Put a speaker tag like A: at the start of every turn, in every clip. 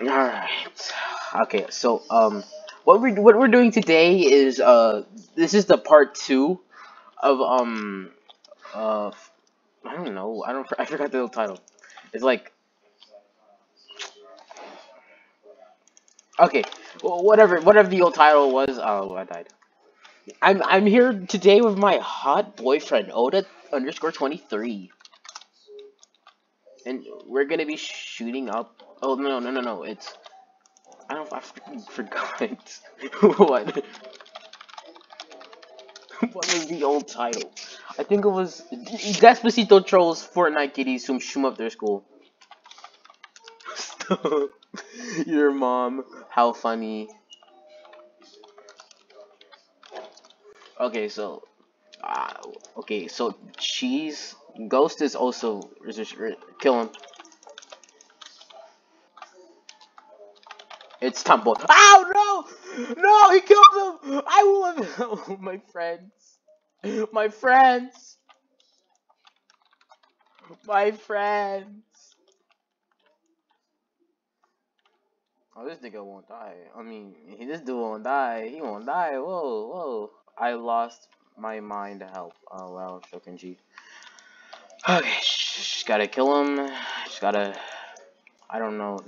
A: Alright. Okay, so um what we what we're doing today is uh this is the part 2 of um uh I don't know. I don't I forgot the old title. It's like Okay, whatever whatever the old title was. Oh, I died. I'm I'm here today with my hot boyfriend Oda underscore 23. And we're to be shooting up Oh no no no no! It's I don't I forgot what what was the old title? I think it was Despacito trolls Fortnite kitties who shoom up their school. Your mom, how funny. Okay, so uh, okay, so cheese ghost is also kill him. It's Tumble. Oh no! No, he killed him! I will have oh, my friends. My friends. My friends. Oh, this nigga won't die. I mean, this dude won't die. He won't die. Whoa, whoa. I lost my mind to help. Oh, well, Shokunji. Okay, just gotta kill him. Just gotta... I don't know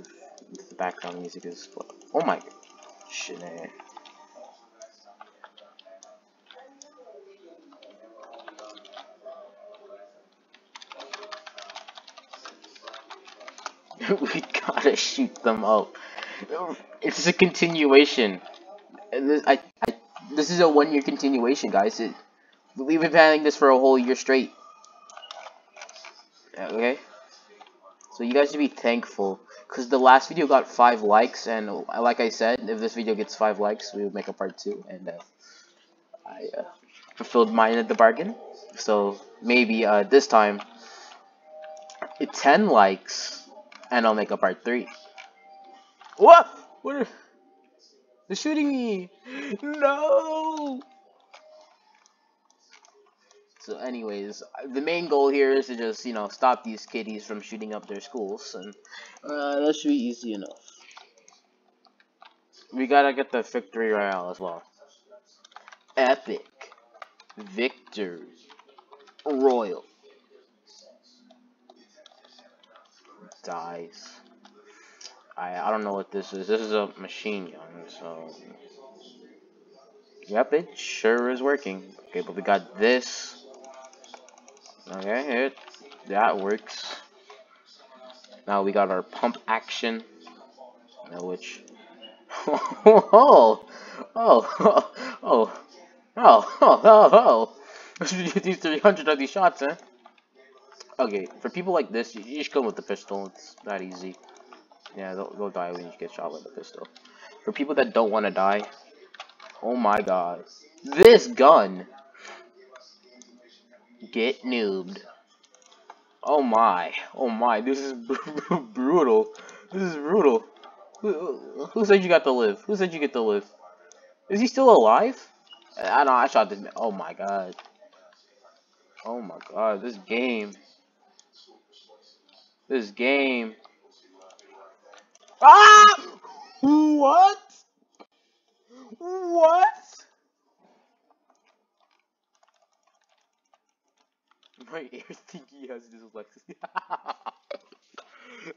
A: the background music is. Oh my shit, we gotta shoot them up. It's a continuation. This, I, I, this is a one-year continuation, guys. It, we've been planning this for a whole year straight. Okay? So you guys should be thankful because the last video got five likes, and like I said, if this video gets five likes, we will make a part two, and uh, I uh, fulfilled mine at the bargain. So maybe uh, this time, it's ten likes, and I'll make a part three. What? What? They're shooting me! No! So anyways, the main goal here is to just, you know, stop these kiddies from shooting up their schools, and uh, that should be easy enough. We gotta get the victory royale as well. Epic. Victory. Royale. Dies. I, I don't know what this is. This is a machine gun, so... Yep, it sure is working. Okay, but we got this. Okay, it that works. Now we got our pump action, which oh oh oh oh oh oh oh these 300 of these shots, eh? Okay, for people like this, you just go with the pistol. It's that easy. Yeah, they'll, they'll die when you get shot with a pistol. For people that don't want to die, oh my god, this gun Get noobed. Oh my. Oh my. This is br brutal. This is brutal. Who, who, said you got to live? Who said you get to live? Is he still alive? I know. I shot this man. Oh my god. Oh my god. This game. This game. Ah! What? What? My air thingy has dyslexia.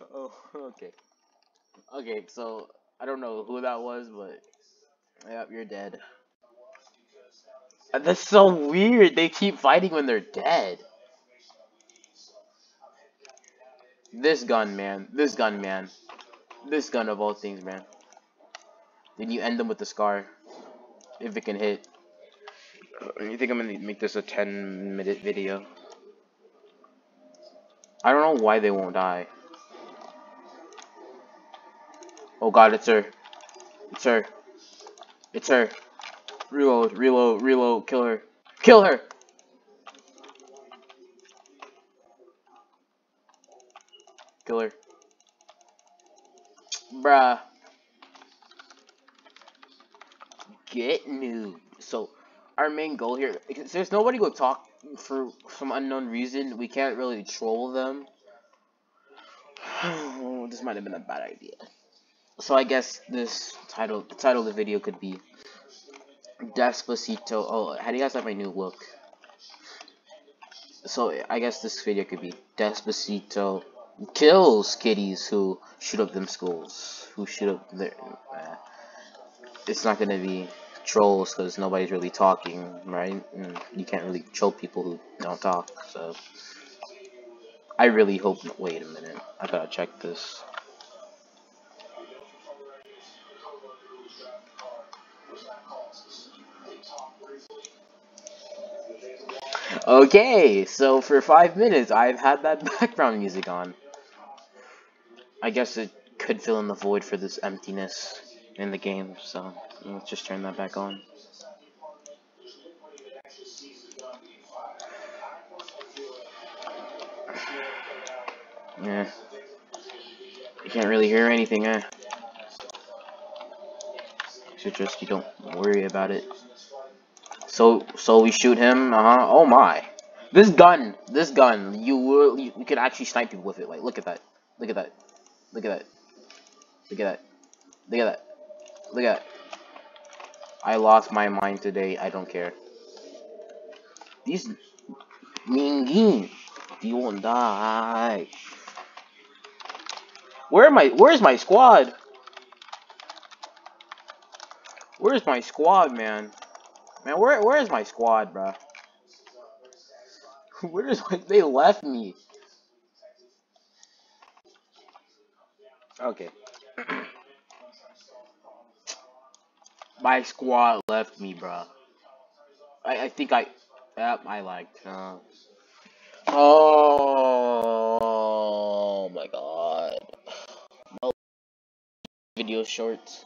A: oh, okay. Okay, so I don't know who that was, but yep, you're dead. That's so weird. They keep fighting when they're dead. This gun, man. This gun, man. This gun of all things, man. Then you end them with the scar. If it can hit. Uh, you think I'm gonna make this a 10 minute video? I don't know why they won't die. Oh god, it's her. It's her. It's her. Reload, reload, reload, kill her. Kill her! Kill her. Bruh. Get new. So, our main goal here, there's nobody go talk for some unknown reason, we can't really troll them. this might have been a bad idea. so I guess this title, the title of the video could be Despacito. Oh, how do you guys like my new look? So I guess this video could be Despacito kills kitties who shoot up them schools, who shoot up their. Uh, it's not gonna be trolls because nobody's really talking, right? And you can't really troll people who don't talk. So I really hope. Wait a minute, I gotta check this. Okay, so for five minutes I've had that background music on. I guess it could fill in the void for this emptiness in the game, so let's just turn that back on. Yeah. You can't really hear anything, eh? So just you don't worry about it. So so we shoot him. Uh huh. Oh my. This gun, this gun, you will you, you could actually snipe people with it. Like look at that. Look at that. Look at that. Look at that. Look at that. Look at. I lost my mind today. I don't care. These Mingin, you won't die. Where am I? Where's my squad? Where's my squad, man? Man, where where is my squad, bro? Where is my, they left me? Okay. My squad left me, bro. I I think I yep, I liked. Uh, oh my god. Video shorts.